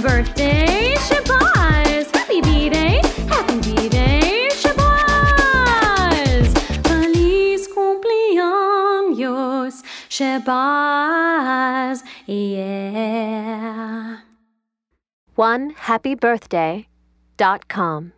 birthday, Shabazz! Happy B-Day! Happy B-Day, Shabazz! Feliz cumpleaños, Shabazz! Yeah! One happy birthday dot com.